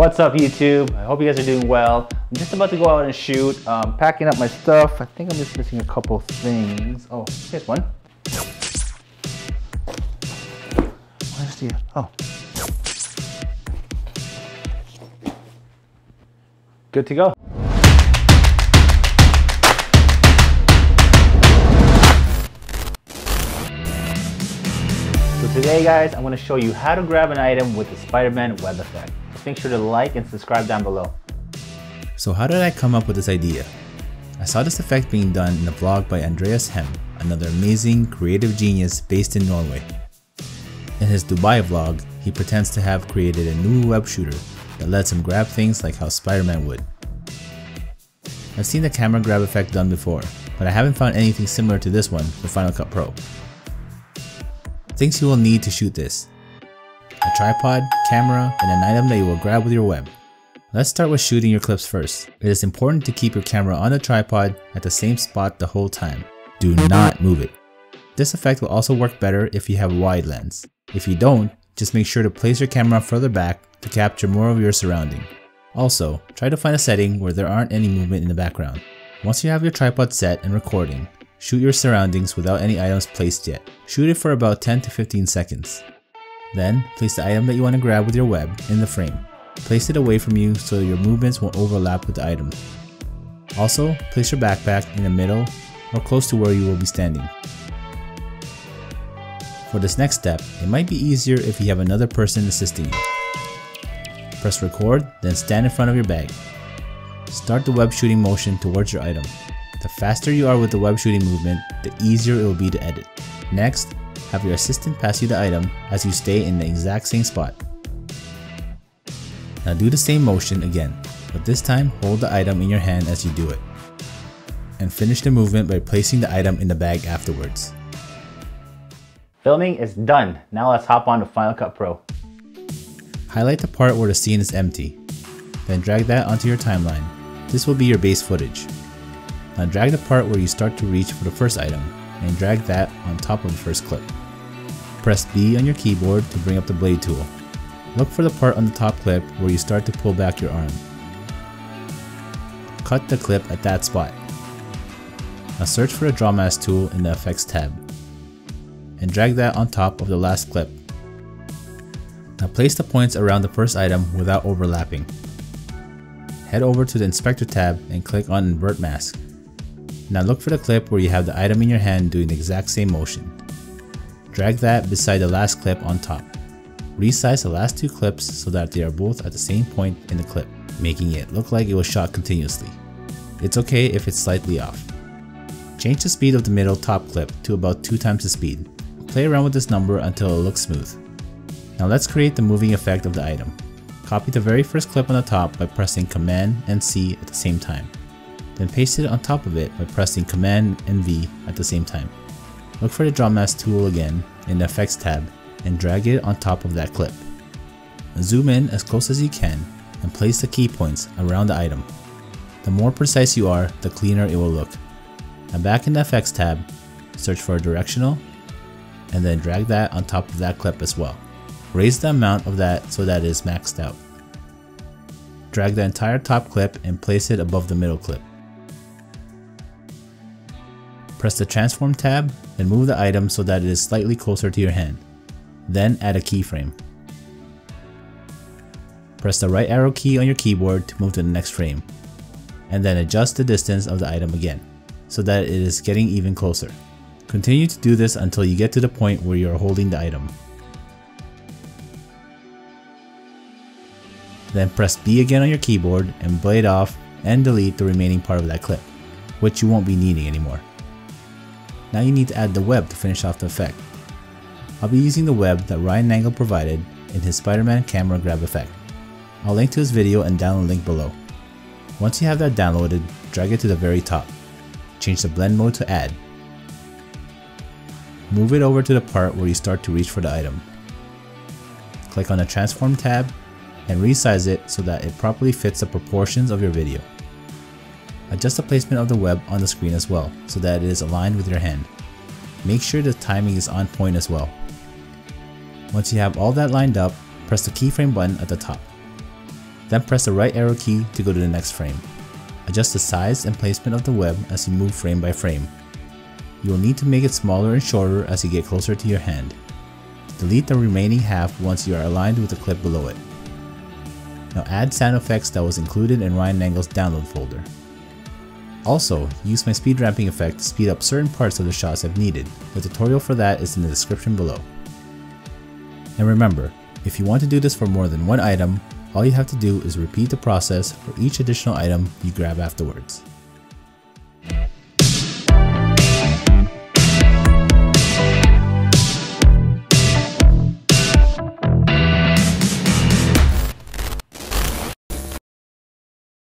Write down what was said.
What's up YouTube? I hope you guys are doing well. I'm just about to go out and shoot. Um, packing up my stuff. I think I'm just missing a couple things. Oh, here's one. Where's the, oh. Good to go. So today guys, I'm to show you how to grab an item with the Spider-Man web effect. Make sure to like and subscribe down below. So how did I come up with this idea? I saw this effect being done in a vlog by Andreas Hem, another amazing creative genius based in Norway. In his Dubai vlog, he pretends to have created a new web shooter that lets him grab things like how Spider-Man would. I've seen the camera grab effect done before, but I haven't found anything similar to this one for Final Cut Pro. Things you will need to shoot this. A tripod, camera, and an item that you will grab with your web. Let's start with shooting your clips first. It is important to keep your camera on the tripod at the same spot the whole time. Do not move it. This effect will also work better if you have a wide lens. If you don't, just make sure to place your camera further back to capture more of your surrounding. Also, try to find a setting where there aren't any movement in the background. Once you have your tripod set and recording, Shoot your surroundings without any items placed yet. Shoot it for about 10 to 15 seconds. Then, place the item that you want to grab with your web in the frame. Place it away from you so your movements won't overlap with the item. Also, place your backpack in the middle or close to where you will be standing. For this next step, it might be easier if you have another person assisting you. Press record, then stand in front of your bag. Start the web shooting motion towards your item. The faster you are with the web shooting movement, the easier it will be to edit. Next, have your assistant pass you the item as you stay in the exact same spot. Now do the same motion again, but this time hold the item in your hand as you do it. And finish the movement by placing the item in the bag afterwards. Filming is done. Now let's hop on to Final Cut Pro. Highlight the part where the scene is empty. Then drag that onto your timeline. This will be your base footage. Now drag the part where you start to reach for the first item, and drag that on top of the first clip. Press B on your keyboard to bring up the blade tool. Look for the part on the top clip where you start to pull back your arm. Cut the clip at that spot. Now search for the draw mask tool in the effects tab, and drag that on top of the last clip. Now place the points around the first item without overlapping. Head over to the inspector tab and click on invert mask. Now look for the clip where you have the item in your hand doing the exact same motion. Drag that beside the last clip on top. Resize the last two clips so that they are both at the same point in the clip, making it look like it was shot continuously. It's okay if it's slightly off. Change the speed of the middle top clip to about 2 times the speed. Play around with this number until it looks smooth. Now let's create the moving effect of the item. Copy the very first clip on the top by pressing Command and C at the same time then paste it on top of it by pressing Command and V at the same time. Look for the draw mask tool again in the effects tab and drag it on top of that clip. Zoom in as close as you can and place the key points around the item. The more precise you are, the cleaner it will look. Now back in the effects tab, search for a directional and then drag that on top of that clip as well. Raise the amount of that so that it is maxed out. Drag the entire top clip and place it above the middle clip. Press the transform tab and move the item so that it is slightly closer to your hand. Then add a keyframe. Press the right arrow key on your keyboard to move to the next frame. And then adjust the distance of the item again, so that it is getting even closer. Continue to do this until you get to the point where you are holding the item. Then press B again on your keyboard and blade off and delete the remaining part of that clip, which you won't be needing anymore. Now you need to add the web to finish off the effect. I'll be using the web that Ryan Nangle provided in his Spider-Man camera grab effect. I'll link to his video and download link below. Once you have that downloaded, drag it to the very top. Change the blend mode to add. Move it over to the part where you start to reach for the item. Click on the transform tab and resize it so that it properly fits the proportions of your video. Adjust the placement of the web on the screen as well, so that it is aligned with your hand. Make sure the timing is on point as well. Once you have all that lined up, press the keyframe button at the top. Then press the right arrow key to go to the next frame. Adjust the size and placement of the web as you move frame by frame. You will need to make it smaller and shorter as you get closer to your hand. Delete the remaining half once you are aligned with the clip below it. Now add sound effects that was included in Ryan Nangle's download folder. Also, use my speed ramping effect to speed up certain parts of the shots if needed. The tutorial for that is in the description below. And remember, if you want to do this for more than one item, all you have to do is repeat the process for each additional item you grab afterwards.